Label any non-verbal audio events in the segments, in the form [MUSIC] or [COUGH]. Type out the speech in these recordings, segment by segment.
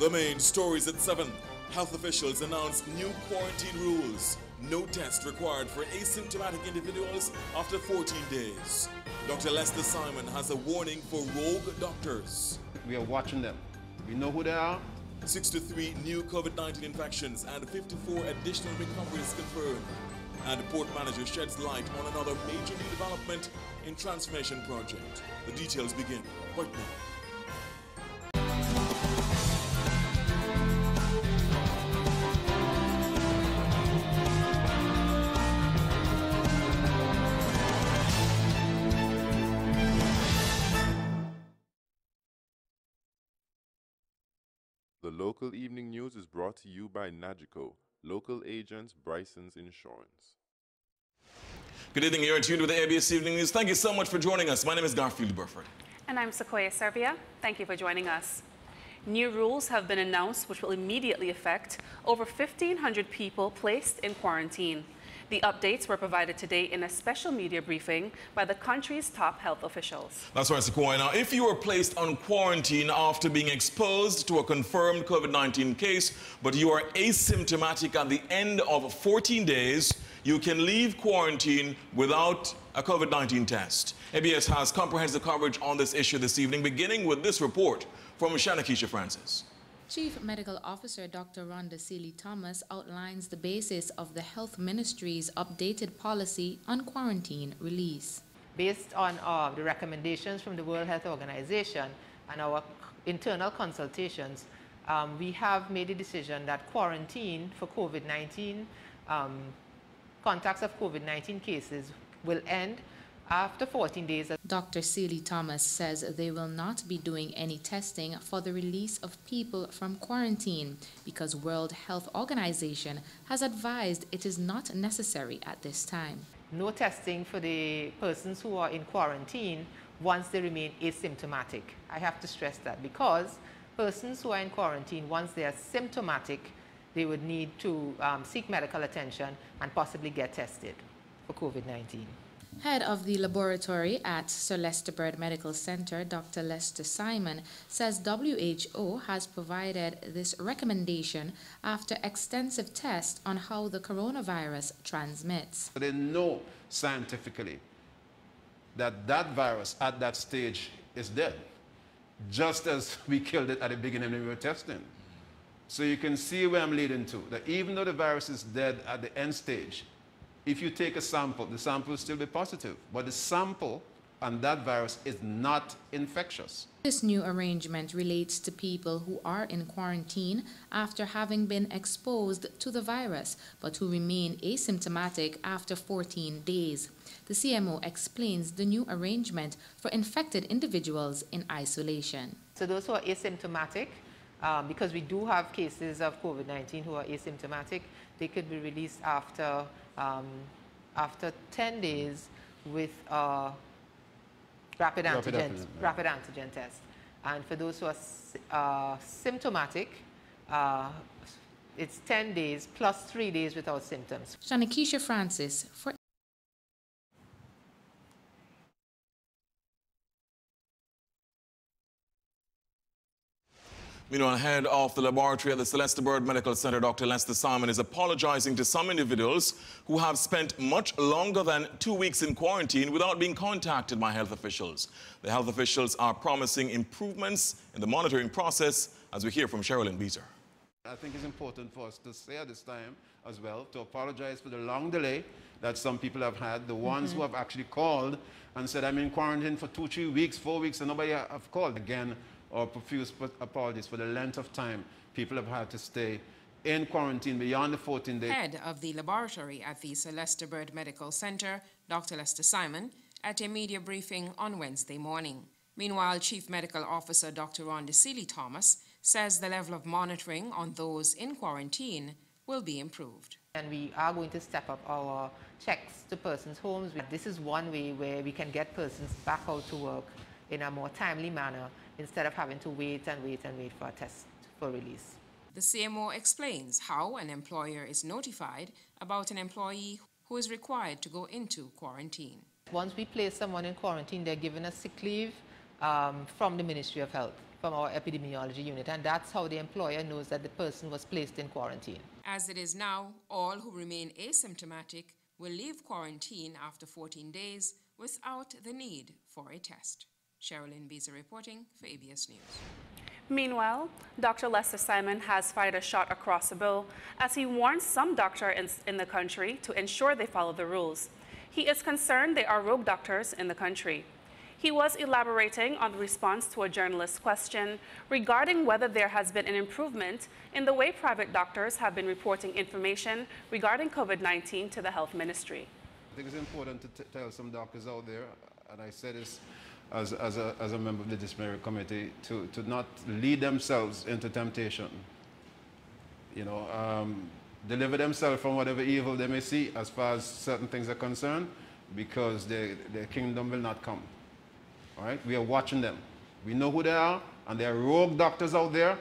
The main stories at 7. Health officials announce new quarantine rules. No test required for asymptomatic individuals after 14 days. Dr. Lester Simon has a warning for rogue doctors. We are watching them. We know who they are. 63 new COVID 19 infections and 54 additional recoveries confirmed. And port manager sheds light on another major new development in transformation project. The details begin right now. Local evening news is brought to you by Nagico, local agents Bryson's Insurance. Good evening, you're tuned with the ABS Evening News. Thank you so much for joining us. My name is Garfield Burford. And I'm Sequoia Servia. Thank you for joining us. New rules have been announced which will immediately affect over 1,500 people placed in quarantine. The updates were provided today in a special media briefing by the country's top health officials. That's right, Sequoia. Now, if you were placed on quarantine after being exposed to a confirmed COVID 19 case, but you are asymptomatic at the end of 14 days, you can leave quarantine without a COVID 19 test. ABS has comprehensive coverage on this issue this evening, beginning with this report from Shanakisha Francis. Chief Medical Officer Dr. Rhonda Seeley Thomas outlines the basis of the Health Ministry's updated policy on quarantine release. Based on uh, the recommendations from the World Health Organization and our internal consultations, um, we have made a decision that quarantine for COVID 19, um, contacts of COVID 19 cases will end after 14 days. Dr. Seeley Thomas says they will not be doing any testing for the release of people from quarantine because World Health Organization has advised it is not necessary at this time. No testing for the persons who are in quarantine once they remain asymptomatic. I have to stress that because persons who are in quarantine, once they are symptomatic, they would need to um, seek medical attention and possibly get tested for COVID-19. Head of the laboratory at Sir Lester Bird Medical Center, Dr. Lester Simon, says WHO has provided this recommendation after extensive tests on how the coronavirus transmits. They know scientifically that that virus at that stage is dead, just as [LAUGHS] we killed it at the beginning when we were testing. So you can see where I'm leading to, that even though the virus is dead at the end stage, if you take a sample, the sample will still be positive, but the sample and that virus is not infectious. This new arrangement relates to people who are in quarantine after having been exposed to the virus, but who remain asymptomatic after 14 days. The CMO explains the new arrangement for infected individuals in isolation. So those who are asymptomatic, um, because we do have cases of COVID-19 who are asymptomatic, they could be released after um, after 10 days with a rapid, rapid antigen, antigen rapid antigen test. And for those who are uh, symptomatic, uh, it's 10 days plus three days without symptoms. Shanikisha Francis for Meanwhile, head of the laboratory at the Sir Lester Bird Medical Center, Dr. Lester Simon, is apologizing to some individuals who have spent much longer than two weeks in quarantine without being contacted by health officials. The health officials are promising improvements in the monitoring process, as we hear from Sherilyn Beezer. I think it's important for us to say at this time as well to apologize for the long delay that some people have had. The ones mm -hmm. who have actually called and said, I'm in quarantine for two, three weeks, four weeks, and nobody have called. Again, or profuse apologies for the length of time people have had to stay in quarantine beyond the 14 days. Head of the laboratory at the Sir Lester Bird Medical Center, Dr. Lester Simon, at a media briefing on Wednesday morning. Meanwhile, Chief Medical Officer Dr. Ron Seeley Thomas says the level of monitoring on those in quarantine will be improved. And we are going to step up our checks to persons' homes. This is one way where we can get persons back out to work in a more timely manner instead of having to wait and wait and wait for a test for release. The CMO explains how an employer is notified about an employee who is required to go into quarantine. Once we place someone in quarantine, they're given a sick leave um, from the Ministry of Health from our epidemiology unit, and that's how the employer knows that the person was placed in quarantine. As it is now, all who remain asymptomatic will leave quarantine after 14 days without the need for a test. Sherilyn Beezer reporting for ABS News. Meanwhile, Dr. Lester Simon has fired a shot across the bow as he warns some doctors in, in the country to ensure they follow the rules. He is concerned there are rogue doctors in the country. He was elaborating on the response to a journalist's question regarding whether there has been an improvement in the way private doctors have been reporting information regarding COVID-19 to the health ministry. I think it's important to tell some doctors out there, and I said this as, as, a, as a member of the disciplinary committee, to, to not lead themselves into temptation. You know, um, deliver themselves from whatever evil they may see as far as certain things are concerned, because the, the kingdom will not come. All right? We are watching them. We know who they are, and there are rogue doctors out there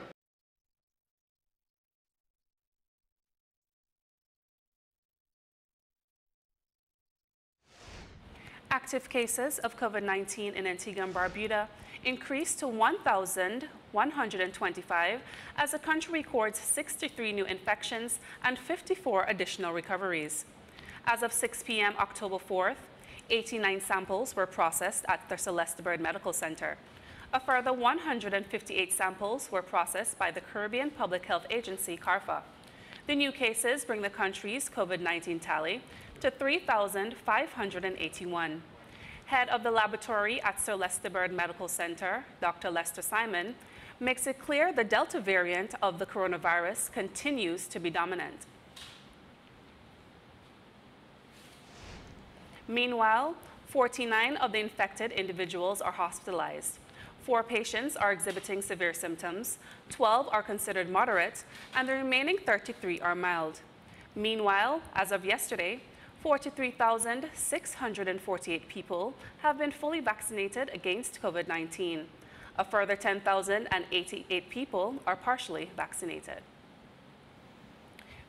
Active cases of COVID-19 in Antigua and Barbuda increased to 1,125 as the country records 63 new infections and 54 additional recoveries. As of 6 p.m. October 4th, 89 samples were processed at the Sir Lester Bird Medical Center. A further 158 samples were processed by the Caribbean Public Health Agency, CARPHA. The new cases bring the country's COVID-19 tally to 3,581. Head of the laboratory at Sir Lester Bird Medical Center, Dr. Lester Simon, makes it clear the Delta variant of the coronavirus continues to be dominant. Meanwhile, 49 of the infected individuals are hospitalized. Four patients are exhibiting severe symptoms, 12 are considered moderate, and the remaining 33 are mild. Meanwhile, as of yesterday, 43,648 people have been fully vaccinated against COVID-19. A further 10,088 people are partially vaccinated.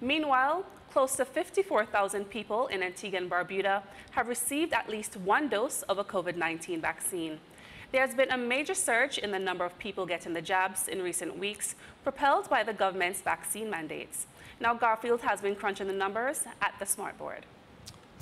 Meanwhile, close to 54,000 people in Antigua and Barbuda have received at least one dose of a COVID-19 vaccine. There has been a major surge in the number of people getting the jabs in recent weeks, propelled by the government's vaccine mandates. Now Garfield has been crunching the numbers at the smartboard.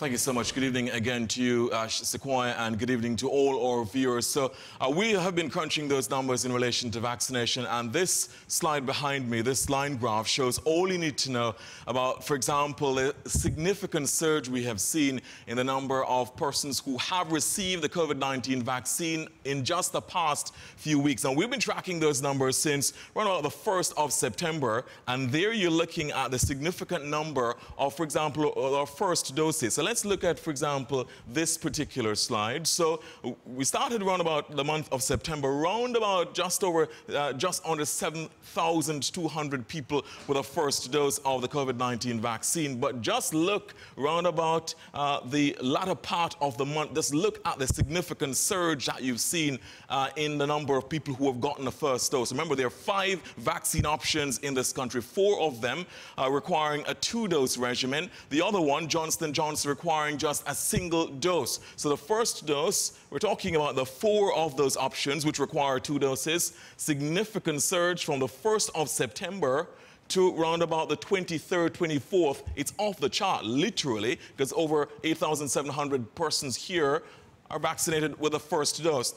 Thank you so much. Good evening again to you, uh, Sequoia, and good evening to all our viewers. So uh, we have been crunching those numbers in relation to vaccination, and this slide behind me, this line graph, shows all you need to know about, for example, the significant surge we have seen in the number of persons who have received the COVID-19 vaccine in just the past few weeks. And we've been tracking those numbers since around about the 1st of September, and there you're looking at the significant number of, for example, our first doses. So let's look at, for example, this particular slide. So we started around about the month of September, around about just over, uh, just under 7,200 people with a first dose of the COVID-19 vaccine. But just look round about uh, the latter part of the month, just look at the significant surge that you've seen uh, in the number of people who have gotten the first dose. Remember, there are five vaccine options in this country, four of them requiring a two-dose regimen. The other one, Johnson Johnson, requiring just a single dose. So the first dose, we're talking about the four of those options which require two doses, significant surge from the 1st of September to around about the 23rd, 24th. It's off the chart, literally, because over 8,700 persons here are vaccinated with the first dose.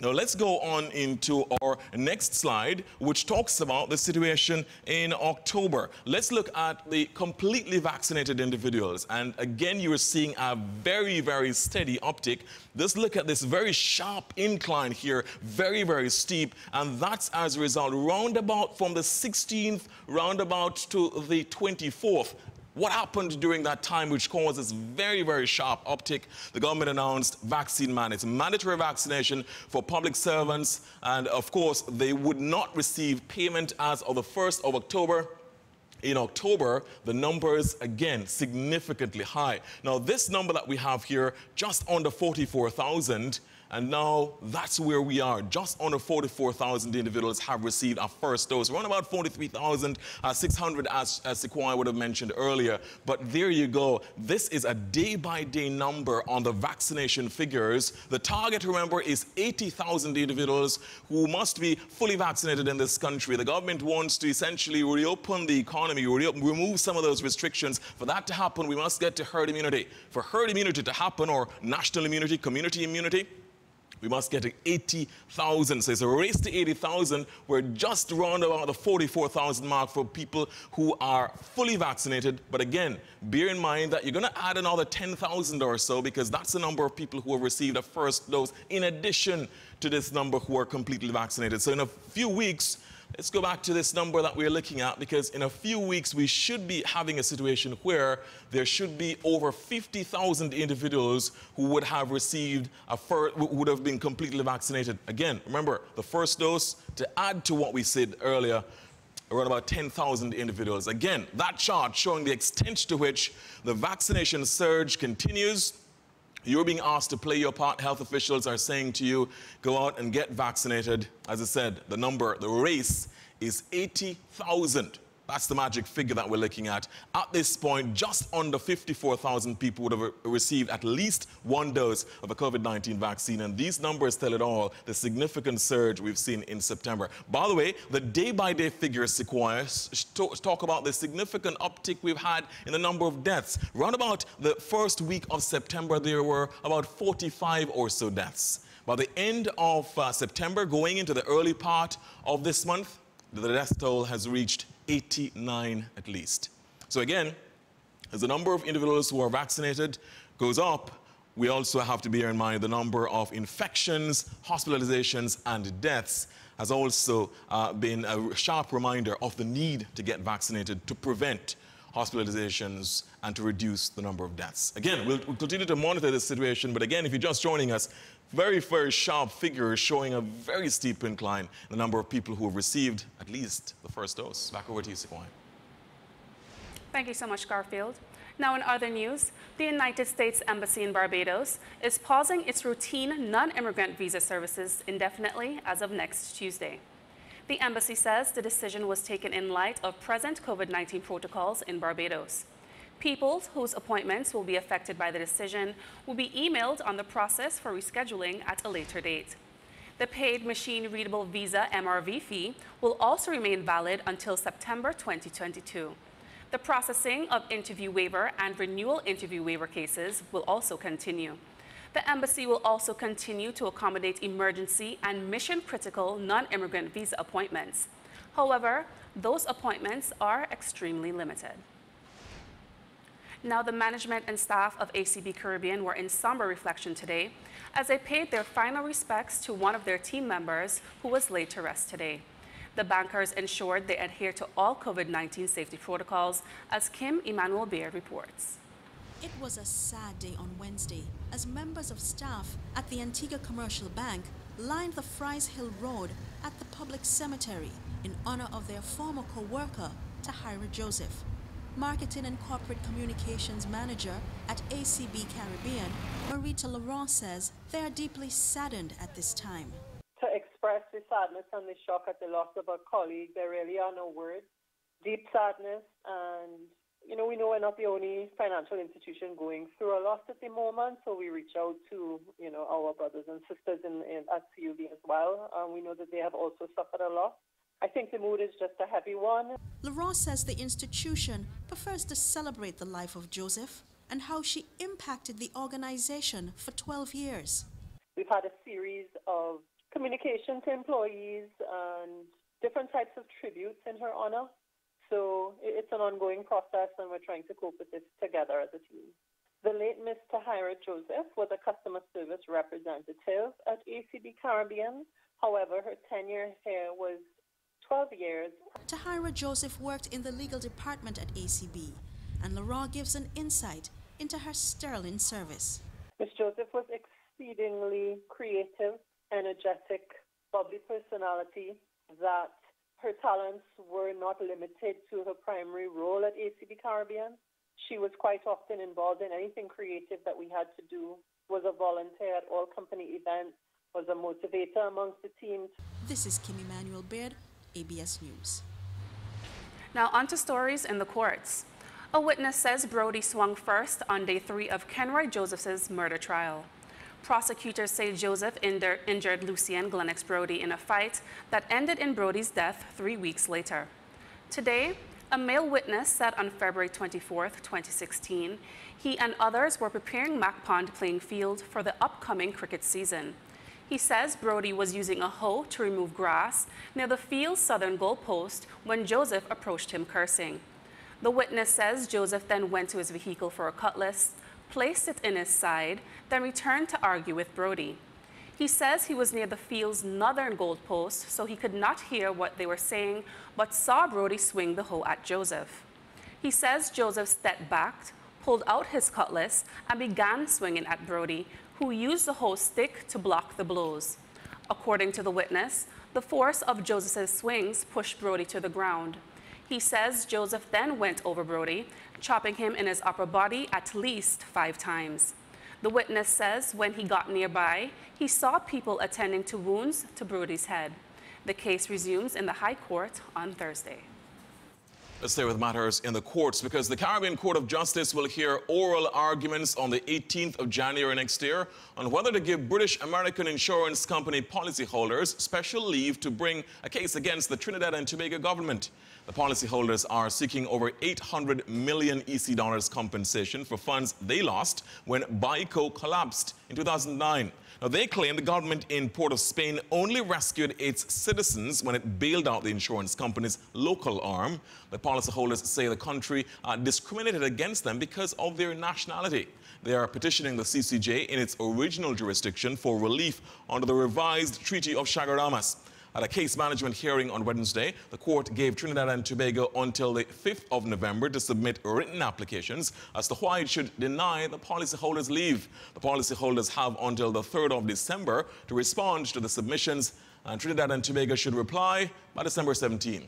Now let's go on into our next slide, which talks about the situation in October. Let's look at the completely vaccinated individuals. And again, you're seeing a very, very steady uptick. Let's look at this very sharp incline here, very, very steep. And that's as a result, roundabout from the 16th roundabout to the 24th, what happened during that time which caused this very, very sharp uptick? The government announced vaccine mandates, mandatory vaccination for public servants, and of course, they would not receive payment as of the 1st of October in October, the numbers, again, significantly high. Now, this number that we have here, just under 44,000, and now that's where we are. Just under 44,000 individuals have received a first dose. Around about 43,600 uh, as, as Sequoia would have mentioned earlier. But there you go. This is a day-by-day -day number on the vaccination figures. The target, remember, is 80,000 individuals who must be fully vaccinated in this country. The government wants to essentially reopen the economy, re remove some of those restrictions. For that to happen, we must get to herd immunity. For herd immunity to happen, or national immunity, community immunity, we must get to 80,000. So it's a race to 80,000. We're just around about the 44,000 mark for people who are fully vaccinated. But again, bear in mind that you're going to add another 10,000 or so because that's the number of people who have received a first dose in addition to this number who are completely vaccinated. So in a few weeks, Let's go back to this number that we're looking at because in a few weeks we should be having a situation where there should be over 50,000 individuals who would have received a first, would have been completely vaccinated. Again, remember the first dose to add to what we said earlier, around about 10,000 individuals. Again, that chart showing the extent to which the vaccination surge continues you're being asked to play your part. Health officials are saying to you, go out and get vaccinated. As I said, the number, the race is 80,000. That's the magic figure that we're looking at. At this point, just under 54,000 people would have received at least one dose of a COVID-19 vaccine. And these numbers tell it all, the significant surge we've seen in September. By the way, the day-by-day -day figures, Sequoia, talk about the significant uptick we've had in the number of deaths. Round about the first week of September, there were about 45 or so deaths. By the end of uh, September, going into the early part of this month, the death toll has reached 89 at least. So again, as the number of individuals who are vaccinated goes up, we also have to bear in mind the number of infections, hospitalizations, and deaths has also uh, been a sharp reminder of the need to get vaccinated to prevent hospitalizations and to reduce the number of deaths. Again, we'll, we'll continue to monitor this situation, but again, if you're just joining us, very, very sharp figure showing a very steep incline in the number of people who have received at least the first dose. Back over to you, Sequoia. Thank you so much, Garfield. Now in other news, the United States Embassy in Barbados is pausing its routine non-immigrant visa services indefinitely as of next Tuesday. The embassy says the decision was taken in light of present COVID-19 protocols in Barbados. People whose appointments will be affected by the decision will be emailed on the process for rescheduling at a later date. The paid machine readable visa MRV fee will also remain valid until September 2022. The processing of interview waiver and renewal interview waiver cases will also continue. The embassy will also continue to accommodate emergency and mission critical non-immigrant visa appointments. However, those appointments are extremely limited. Now, the management and staff of ACB Caribbean were in somber reflection today as they paid their final respects to one of their team members who was laid to rest today. The bankers ensured they adhere to all COVID-19 safety protocols, as Kim Emmanuel Beard reports. It was a sad day on Wednesday as members of staff at the Antigua Commercial Bank lined the Friars Hill Road at the public cemetery in honor of their former co-worker, Tahira Joseph. Marketing and Corporate Communications Manager at ACB Caribbean, Marita Laurent says they are deeply saddened at this time. To express the sadness and the shock at the loss of a colleague, there really are no words. Deep sadness and you know, we know we're not the only financial institution going through a loss at the moment, so we reach out to, you know, our brothers and sisters in, in at CUB as well. Um, we know that they have also suffered a loss. I think the mood is just a heavy one. Laurent says the institution prefers to celebrate the life of Joseph and how she impacted the organization for 12 years. We've had a series of communication to employees and different types of tributes in her honor. So it's an ongoing process, and we're trying to cope with this together as a team. The late Miss Tahira Joseph was a customer service representative at ACB Caribbean. However, her tenure here was 12 years. Tahira Joseph worked in the legal department at ACB, and Laurent gives an insight into her sterling service. Ms. Joseph was exceedingly creative, energetic, bubbly personality that her talents were not limited to her primary role at ACB Caribbean. She was quite often involved in anything creative that we had to do, was a volunteer at all company events, was a motivator amongst the team. This is Kim Emmanuel Baird, ABS News. Now, on to stories in the courts. A witness says Brody swung first on day three of Kenroy Joseph's murder trial. Prosecutors say Joseph injured Lucien Glennox Brody in a fight that ended in Brody's death three weeks later. Today, a male witness said on February 24, 2016, he and others were preparing Mac Pond playing field for the upcoming cricket season. He says Brody was using a hoe to remove grass near the field's southern goalpost when Joseph approached him cursing. The witness says Joseph then went to his vehicle for a cutlass, placed it in his side, then returned to argue with Brody. He says he was near the field's northern goalpost, so he could not hear what they were saying, but saw Brody swing the hoe at Joseph. He says Joseph stepped back, pulled out his cutlass, and began swinging at Brody, who used the hoe stick to block the blows. According to the witness, the force of Joseph's swings pushed Brody to the ground. He says Joseph then went over Brody, chopping him in his upper body at least five times. The witness says when he got nearby, he saw people attending to wounds to Brody's head. The case resumes in the High Court on Thursday. Let's stay with matters in the courts because the Caribbean Court of Justice will hear oral arguments on the 18th of January next year on whether to give British American insurance company policyholders special leave to bring a case against the Trinidad and Tobago government. The policyholders are seeking over 800 million EC dollars compensation for funds they lost when BAICO collapsed in 2009. Now, they claim the government in Port of Spain only rescued its citizens when it bailed out the insurance company's local arm. The policyholders say the country uh, discriminated against them because of their nationality. They are petitioning the CCJ in its original jurisdiction for relief under the revised Treaty of Chaguaramas. At a case management hearing on Wednesday, the court gave Trinidad and Tobago until the 5th of November to submit written applications as to why it should deny the policyholders leave. The policyholders have until the 3rd of December to respond to the submissions, and Trinidad and Tobago should reply by December 17.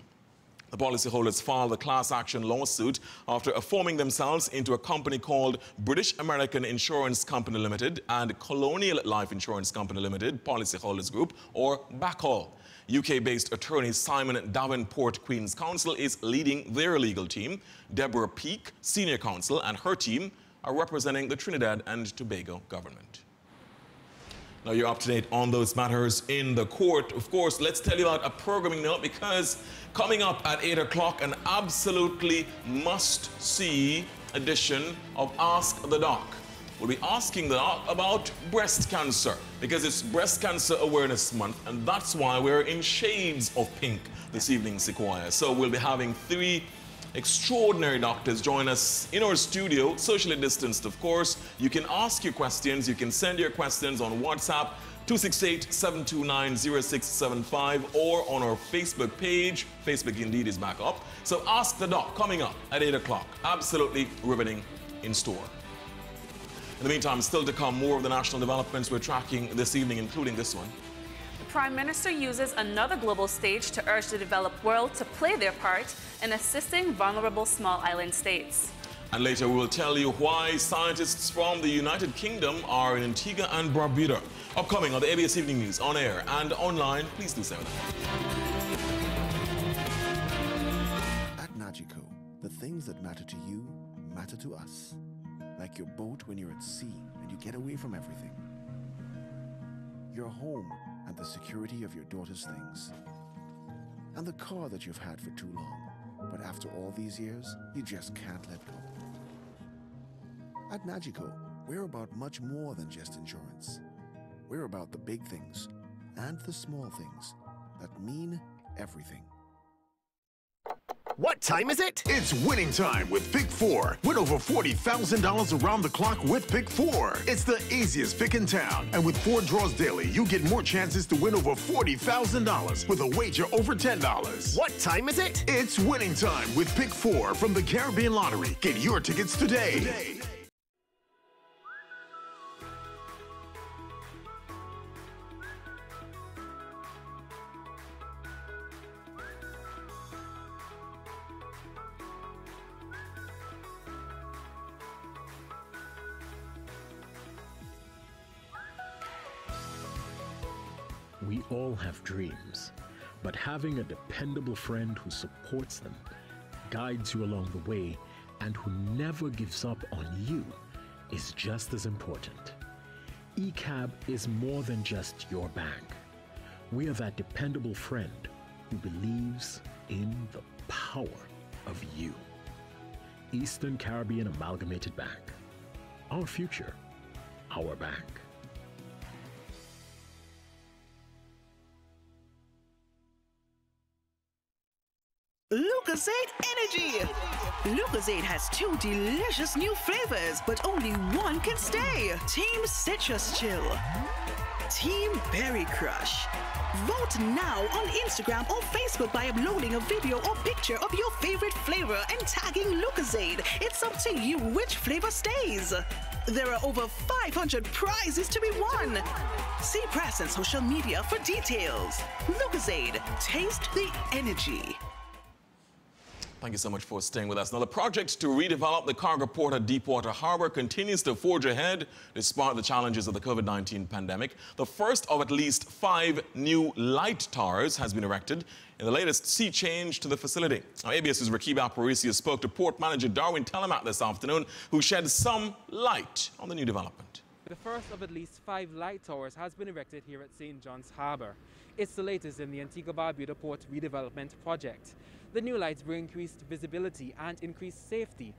The policyholders filed a class action lawsuit after forming themselves into a company called British American Insurance Company Limited and Colonial Life Insurance Company Limited Policyholders Group, or BACOL. UK-based attorney Simon Davenport Queen's Counsel is leading their legal team. Deborah Peake, senior counsel, and her team are representing the Trinidad and Tobago government. Now you're up to date on those matters in the court. Of course, let's tell you about a programming note because coming up at 8 o'clock, an absolutely must-see edition of Ask the Doc we'll be asking about breast cancer because it's Breast Cancer Awareness Month, and that's why we're in shades of pink this evening, Sequoia. So we'll be having three extraordinary doctors join us in our studio, socially distanced, of course. You can ask your questions, you can send your questions on WhatsApp 268-729-0675 or on our Facebook page. Facebook indeed is back up. So ask the doc coming up at 8 o'clock. Absolutely riveting in store. In the meantime, still to come, more of the national developments we're tracking this evening, including this one. The Prime Minister uses another global stage to urge the developed world to play their part in assisting vulnerable small island states. And later we will tell you why scientists from the United Kingdom are in Antigua and Barbuda. Upcoming on the ABS Evening News, on air and online, please do so. At Nagico, the things that matter to you matter to us like your boat when you're at sea and you get away from everything. Your home and the security of your daughter's things. And the car that you've had for too long, but after all these years, you just can't let go. At Nagico, we're about much more than just insurance. We're about the big things and the small things that mean everything. What time is it? It's winning time with Pick 4. Win over $40,000 around the clock with Pick 4. It's the easiest pick in town. And with four draws daily, you get more chances to win over $40,000 with a wager over $10. What time is it? It's winning time with Pick 4 from the Caribbean Lottery. Get your tickets today. today. We all have dreams, but having a dependable friend who supports them, guides you along the way, and who never gives up on you is just as important. ECAB is more than just your bank. We are that dependable friend who believes in the power of you. Eastern Caribbean Amalgamated Bank. Our future, our bank. Lucozade has two delicious new flavors, but only one can stay. Team Citrus Chill. Team Berry Crush. Vote now on Instagram or Facebook by uploading a video or picture of your favorite flavor and tagging Lucozade. It's up to you which flavor stays. There are over 500 prizes to be won. See press and social media for details. Lucozade, taste the energy. Thank you so much for staying with us. Now, the project to redevelop the cargo port at Deepwater Harbor continues to forge ahead despite the challenges of the COVID 19 pandemic. The first of at least five new light towers has been erected in the latest sea change to the facility. Now, ABS's Rakib Aparicio spoke to port manager Darwin Telemaque this afternoon, who shed some light on the new development. The first of at least five light towers has been erected here at St. John's Harbour. It's the latest in the Antigua Barbuda Port redevelopment project. The new lights bring increased visibility and increased safety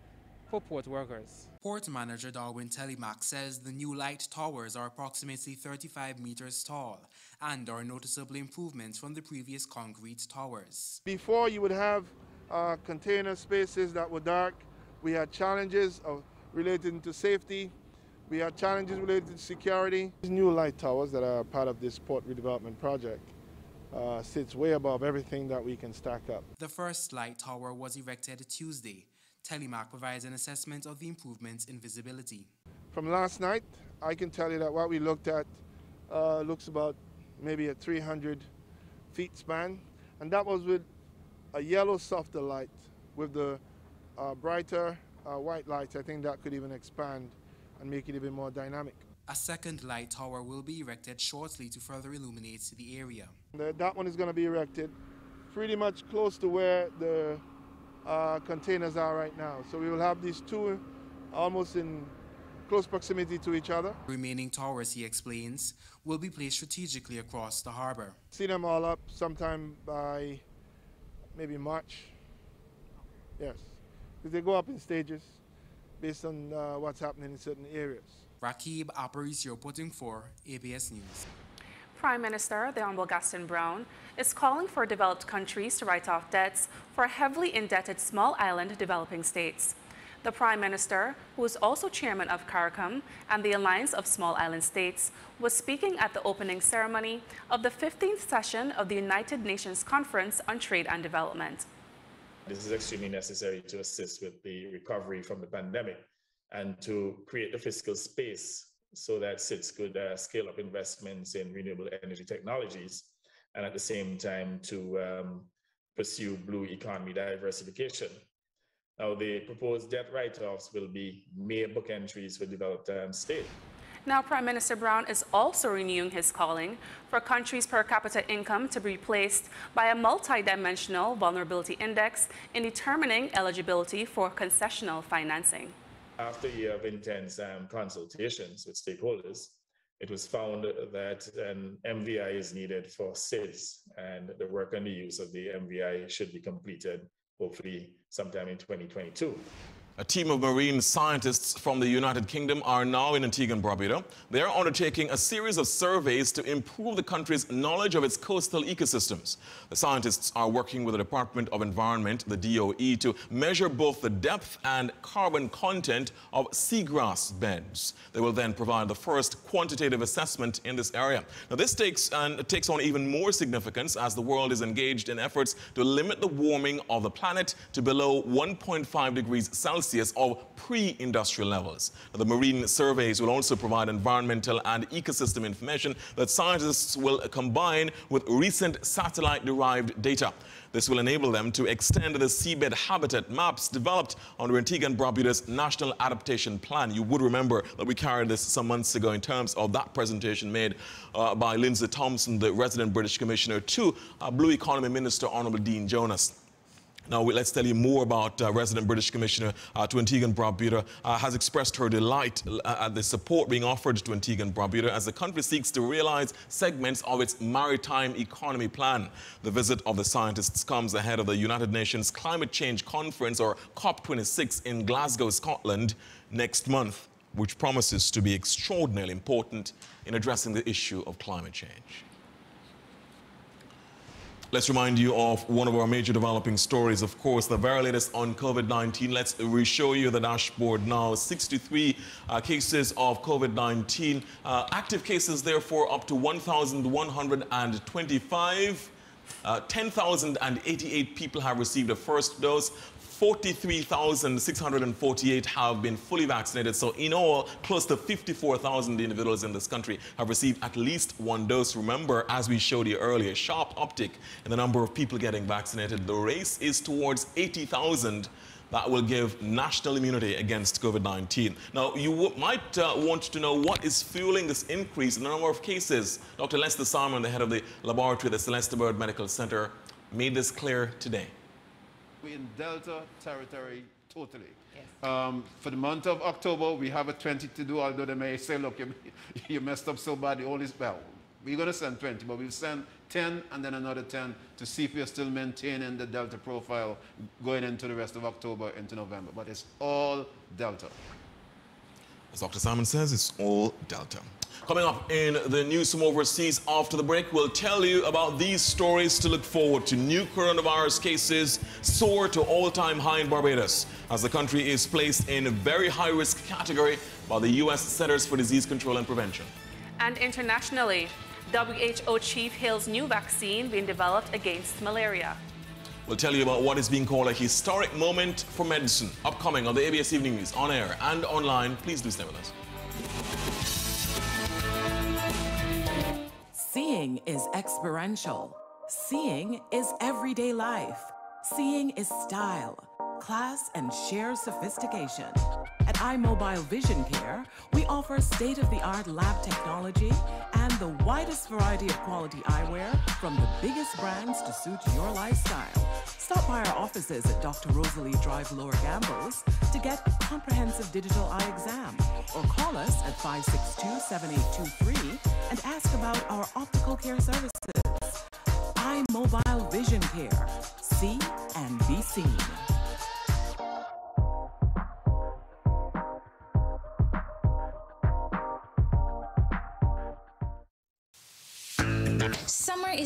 for port workers. Port manager Darwin Telemaque says the new light towers are approximately 35 meters tall and are noticeable improvements from the previous concrete towers. Before you would have uh, container spaces that were dark. We had challenges of relating to safety. We had challenges related to security. These new light towers that are part of this port redevelopment project uh, sits way above everything that we can stack up. The first light tower was erected Tuesday. Telemaque provides an assessment of the improvements in visibility. From last night, I can tell you that what we looked at uh, looks about maybe a 300 feet span, and that was with a yellow softer light. With the uh, brighter uh, white lights, I think that could even expand and make it even more dynamic. A second light tower will be erected shortly to further illuminate the area. That one is going to be erected pretty much close to where the uh, containers are right now. So we will have these two almost in close proximity to each other. Remaining towers, he explains, will be placed strategically across the harbor. See them all up sometime by maybe March. Yes, because they go up in stages based on uh, what's happening in certain areas. Rakib Aparicio reporting for ABS News. Prime Minister, the Honorable Gaston Brown, is calling for developed countries to write off debts for heavily indebted small island developing states. The Prime Minister, who is also chairman of CARICOM and the Alliance of Small Island States, was speaking at the opening ceremony of the 15th session of the United Nations Conference on Trade and Development. This is extremely necessary to assist with the recovery from the pandemic and to create the fiscal space so that SIDS could uh, scale up investments in renewable energy technologies and at the same time to um, pursue blue economy diversification. Now, the proposed debt write-offs will be mere book entries for developed um, states. Now, Prime Minister Brown is also renewing his calling for countries' per capita income to be replaced by a multidimensional vulnerability index in determining eligibility for concessional financing. After a year of intense um, consultations with stakeholders, it was found that an MVI is needed for SIDS, and the work on the use of the MVI should be completed hopefully sometime in 2022. A team of marine scientists from the United Kingdom are now in Antigua and Barbuda. They are undertaking a series of surveys to improve the country's knowledge of its coastal ecosystems. The scientists are working with the Department of Environment, the DOE, to measure both the depth and carbon content of seagrass beds. They will then provide the first quantitative assessment in this area. Now, this takes, and takes on even more significance as the world is engaged in efforts to limit the warming of the planet to below 1.5 degrees Celsius Celsius of pre-industrial levels. The marine surveys will also provide environmental and ecosystem information that scientists will combine with recent satellite-derived data. This will enable them to extend the seabed habitat maps developed under Antigua and Barbuda's National Adaptation Plan. You would remember that we carried this some months ago in terms of that presentation made uh, by Lindsay Thompson, the resident British Commissioner, to uh, Blue Economy Minister Honorable Dean Jonas. Now, let's tell you more about uh, resident British Commissioner uh, to Antigua and Barbuda uh, has expressed her delight uh, at the support being offered to Antigua and Barbuda as the country seeks to realize segments of its maritime economy plan. The visit of the scientists comes ahead of the United Nations Climate Change Conference, or COP26, in Glasgow, Scotland, next month, which promises to be extraordinarily important in addressing the issue of climate change. Let's remind you of one of our major developing stories, of course, the very latest on COVID-19. Let's re-show you the dashboard now. 63 uh, cases of COVID-19. Uh, active cases, therefore, up to 1,125. Uh, 10,088 people have received a first dose. 43,648 have been fully vaccinated. So in all, close to 54,000 individuals in this country have received at least one dose. Remember, as we showed you earlier, sharp uptick in the number of people getting vaccinated. The race is towards 80,000 that will give national immunity against COVID-19. Now, you might uh, want to know what is fueling this increase in the number of cases. Dr. Lester Simon, the head of the laboratory at the Sir Lester Bird Medical Center, made this clear today in Delta territory totally. Yes. Um, for the month of October, we have a 20 to do, although they may say, look, you, [LAUGHS] you messed up so bad, the only spell. We're going to send 20, but we'll send 10 and then another 10 to see if we're still maintaining the Delta profile going into the rest of October into November. But it's all Delta. As Dr. Simon says, it's all Delta. Coming up in the news from overseas after the break, we'll tell you about these stories to look forward to. New coronavirus cases soar to all-time high in Barbados as the country is placed in a very high-risk category by the U.S. Centers for Disease Control and Prevention. And internationally, WHO chief hails new vaccine being developed against malaria. We'll tell you about what is being called a historic moment for medicine. Upcoming on the ABS Evening News, on air and online. Please do stay with us. Seeing is experiential. Seeing is everyday life. Seeing is style, class, and shared sophistication. At iMobile Vision Care, we offer state-of-the-art lab technology and the widest variety of quality eyewear from the biggest brands to suit your lifestyle. Stop by our offices at Dr. Rosalie Drive Lower Gambles to get a comprehensive digital eye exam or call us at 562-7823 and ask about our optical care services. iMobile Vision Care. See and be seen.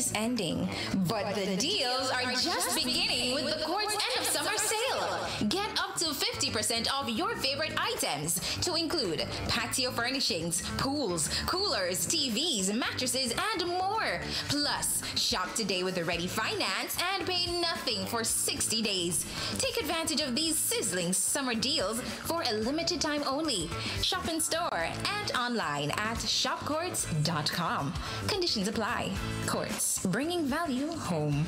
Is ending, but the deals are just beginning with the court's end of summer sale. Get up to 50% off your favorite items to include patio furnishings, pools, coolers, TVs, mattresses, and more. Plus, shop today with the Ready Finance and pay nothing for 60 days. Take advantage of these sizzling summer deals for a limited time only. Shop in store and online at shopcourts.com. Conditions apply. Courts, bringing value home.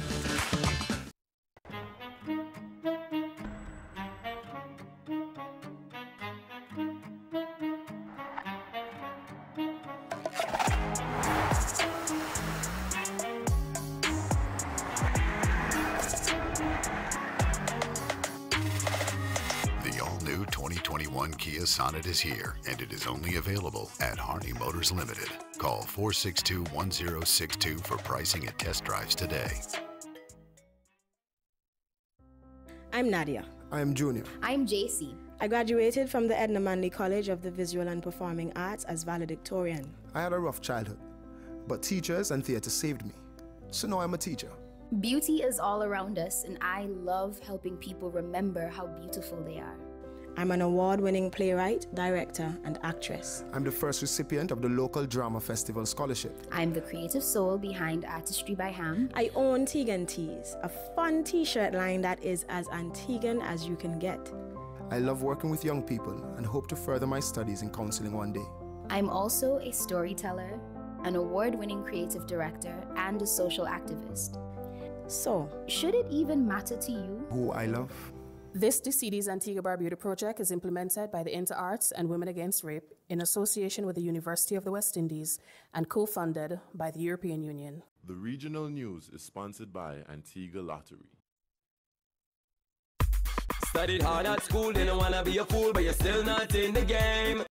2021 Kia Sonet is here, and it is only available at Harney Motors Limited. Call 462-1062 for pricing and test drives today. I'm Nadia. I'm Junior. I'm JC. I graduated from the Edna Manley College of the Visual and Performing Arts as valedictorian. I had a rough childhood, but teachers and theater saved me. So now I'm a teacher. Beauty is all around us, and I love helping people remember how beautiful they are. I'm an award winning playwright, director, and actress. I'm the first recipient of the local drama festival scholarship. I'm the creative soul behind Artistry by Ham. I own Tegan Tees, a fun t shirt line that is as Antiguan as you can get. I love working with young people and hope to further my studies in counseling one day. I'm also a storyteller, an award winning creative director, and a social activist. So, should it even matter to you? Who I love. This DeCides Antigua Barbuda project is implemented by the InterArts and Women Against Rape in association with the University of the West Indies and co funded by the European Union. The regional news is sponsored by Antigua Lottery. Studied hard at school, didn't wanna be a fool, but you're still not in the game.